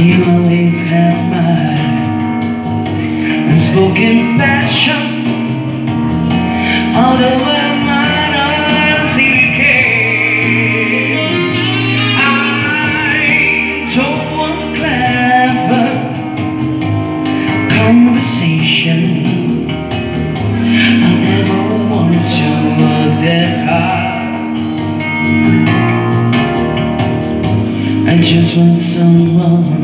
You always have my unspoken passion All the while mine unseen I don't want clever conversation. I never want to work that I just want someone